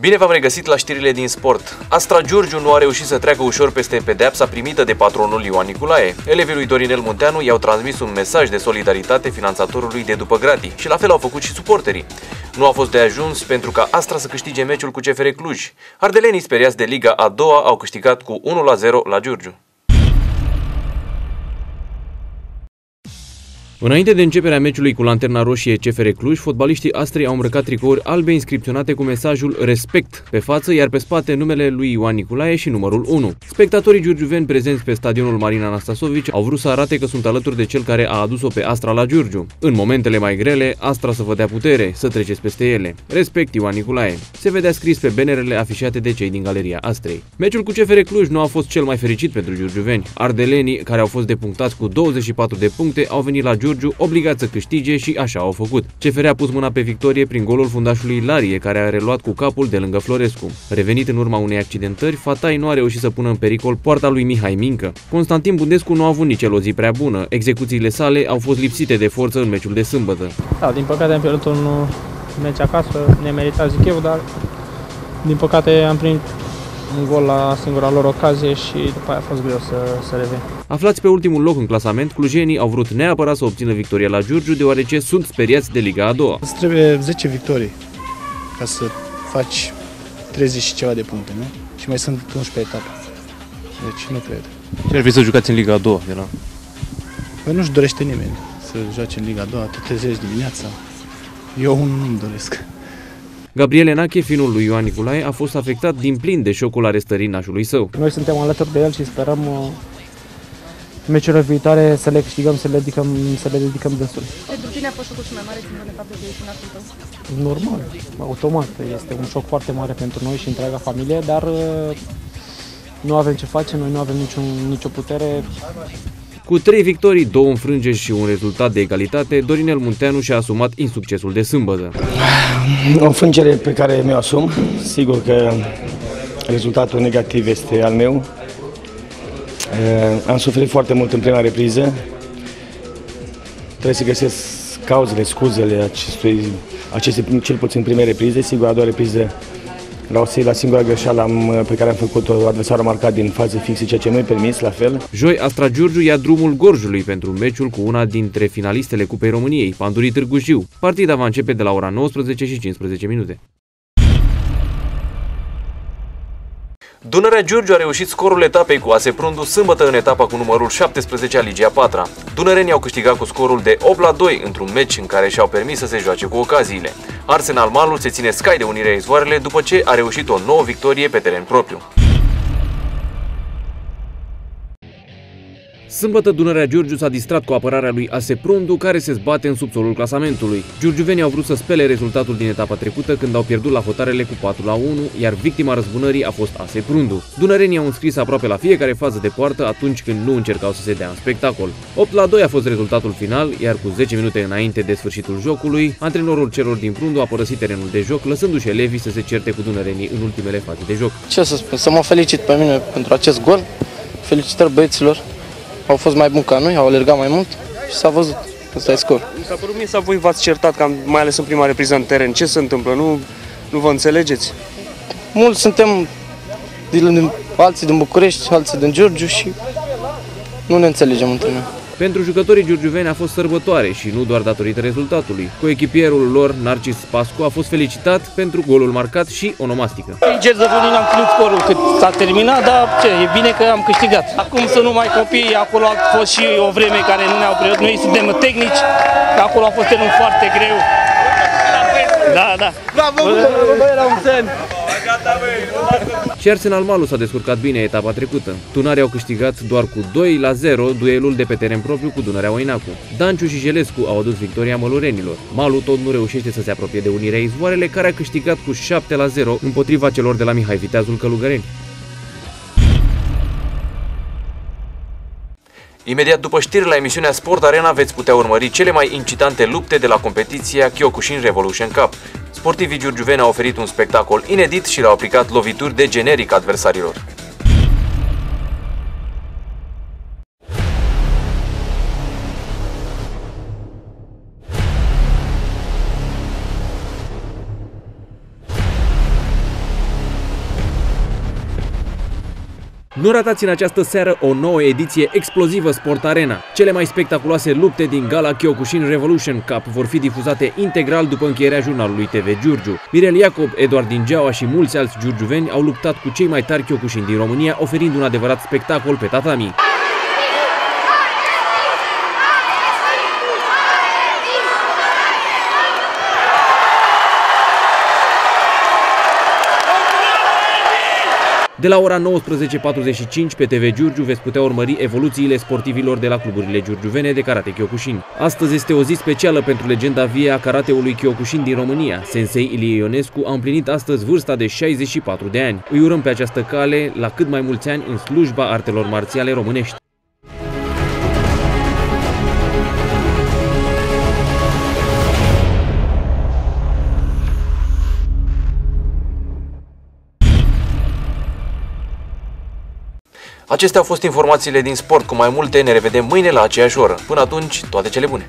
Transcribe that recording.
Bine v-am regăsit la știrile din sport. Astra Giurgiu nu a reușit să treacă ușor peste pedeapsa primită de patronul Ioan Niculae. Elevii lui Dorinel Munteanu i-au transmis un mesaj de solidaritate finanțatorului de după gratii și la fel au făcut și suporterii. Nu a fost de ajuns pentru ca Astra să câștige meciul cu CFR Cluj. Ardelenii speriați de Liga a doua au câștigat cu 1-0 la Giurgiu. Înainte de începerea meciului cu Lanterna Roșie CFR Cluj, fotbaliștii Astrei au îmbrăcat tricouri albe inscripționate cu mesajul Respect pe față, iar pe spate numele lui Ioan Niculae și numărul 1. Spectatorii giurgiuveni prezenți pe stadionul Marina Anastasovici au vrut să arate că sunt alături de cel care a adus-o pe Astra la Giurgiu. În momentele mai grele, Astra să vă dea putere, să treceți peste ele. Respect Ioan Niculae. Se vedea scris pe benerele afișate de cei din galeria Astrei. Meciul cu CFR Cluj nu a fost cel mai fericit pentru giurgiuveni. Ardelenii, care au fost depunctați cu 24 de puncte, au venit la Giurgiu Giurgiu, obligat să câștige și așa au făcut. CFR a pus mâna pe victorie prin golul fundașului Larie, care a reluat cu capul de lângă Florescu. Revenit în urma unei accidentări, Fatai nu a reușit să pună în pericol poarta lui Mihai Mincă. Constantin Bundescu nu a avut nici el o zi prea bună. Execuțiile sale au fost lipsite de forță în meciul de sâmbătă. Da, din păcate am pierdut un meci acasă, nemeritat zic eu, dar din păcate am primit un gol la singura lor ocazie și după aia a fost greu să, să revin. Aflați pe ultimul loc în clasament, clujenii au vrut neapărat să obțină victoria la Giurgiu, deoarece sunt speriați de Liga a doua. Îți trebuie 10 victorii ca să faci 30 și ceva de puncte, nu? Și mai sunt 11 etape. Deci nu cred. Ce ar fi să jucați în Liga a doua? De la... Păi nu-și dorește nimeni să joace în Liga a doua, te trezești dimineața. Eu nu-mi doresc. Gabriel Enache, finul lui Ioan Nicolae, a fost afectat din plin de șocul arestării nașului său. Noi suntem alături de el și sperăm uh, meciurile viitoare să le câștigăm, să le dedicăm, să le dedicăm destul. Pentru tine a fost șocul și mai mare ținând de faptul că ești nașul tău? Normal, automat. Este un șoc foarte mare pentru noi și întreaga familie, dar uh, nu avem ce face, noi nu avem niciun, nicio putere. Cu trei victorii, două înfrângeri și un rezultat de egalitate, Dorinel Munteanu și-a asumat insuccesul de sâmbătă. O înfrângere pe care mi-o asum. Sigur că rezultatul negativ este al meu. Am suferit foarte mult în prima repriză. Trebuie să găsesc cauzele, scuzele acestui, aceste, cel puțin prime reprize. Sigur, a doua repriză la, o, la singura greșeală am, pe care am făcut-o, adversarul marcat din faze fixe, ceea ce nu-i permis, la fel. Joi, Astra Giurgiu ia drumul Gorjului pentru meciul cu una dintre finalistele Cupei României, Pandurii Târgu Jiu. Partida va începe de la ora 19 și 15 minute. Dunărea Giurgiu a reușit scorul etapei cu Ase Prundu sâmbătă în etapa cu numărul 17 a Ligia 4 Dunărenii au câștigat cu scorul de 8 la 2 într-un meci în care și-au permis să se joace cu ocaziile. Arsenal Malul se ține scai de Unirea Izvoarele după ce a reușit o nouă victorie pe teren propriu. Sâmbătă, Dunărea Giurgiu s-a distrat cu apărarea lui Ase Prundu, care se zbate în subsolul clasamentului. Giurgiuvenii au vrut să spele rezultatul din etapa trecută când au pierdut la hotarele cu 4 la 1, iar victima răzbunării a fost Ase Prundu. Dunărenii au înscris aproape la fiecare fază de poartă atunci când nu încercau să se dea în spectacol. 8 la 2 a fost rezultatul final, iar cu 10 minute înainte de sfârșitul jocului, antrenorul celor din Prundu a părăsit terenul de joc, lăsându-și elevii să se certe cu dunărenii în ultimele faze de joc. Ce să spun, să mă felicit pe mine pentru acest gol. Felicitări băieților, au fost mai buni ca noi, au alergat mai mult și s-a văzut. Asta e scor. S-a părut mie să voi v-ați certat, cam, mai ales în prima repriză în teren. Ce se întâmplă? Nu, nu vă înțelegeți? Mulți suntem din, alții din București, alții din Giurgiu și nu ne înțelegem între noi. Pentru jucătorii giurgiuveni a fost sărbătoare și nu doar datorită rezultatului. Coechipierul lor, Narcis Pascu, a fost felicitat pentru golul marcat și onomastică. Sincer să nu am ținut scorul cât s-a terminat, dar ce, e bine că am câștigat. Acum să nu mai copii, acolo a fost și o vreme care nu ne-au preluat. Noi suntem tehnici, că acolo a fost terenul foarte greu. Da, da. Bravo, bă, era un semn. Și Arsenal Malu s-a descurcat bine etapa trecută. Tunarii au câștigat doar cu 2 la 0 duelul de pe teren propriu cu Dunărea Oinacu. Danciu și Jelescu au adus victoria mălurenilor. Malu tot nu reușește să se apropie de Unirea Izvoarele, care a câștigat cu 7 la 0 împotriva celor de la Mihai Viteazul Călugăreni. Imediat după știri la emisiunea Sport Arena veți putea urmări cele mai incitante lupte de la competiția Kyokushin Revolution Cup. Sportivii giurgiuveni au oferit un spectacol inedit și le-au aplicat lovituri de generic adversarilor. Nu ratați în această seară o nouă ediție explozivă Sport Arena. Cele mai spectaculoase lupte din gala Kyokushin Revolution Cup vor fi difuzate integral după încheierea jurnalului TV Giurgiu. Mirel Iacob, Eduard Dingeaua și mulți alți giurgiuveni au luptat cu cei mai tari Kyokushin din România, oferind un adevărat spectacol pe tatami. De la ora 19.45 pe TV Giurgiu veți putea urmări evoluțiile sportivilor de la cluburile giurgiuvene de karate Kyokushin. Astăzi este o zi specială pentru legenda vie a karateului Kyokushin din România. Sensei Ilie Ionescu a împlinit astăzi vârsta de 64 de ani. Îi urăm pe această cale la cât mai mulți ani în slujba artelor marțiale românești. Acestea au fost informațiile din sport. Cu mai multe ne revedem mâine la aceeași oră. Până atunci, toate cele bune!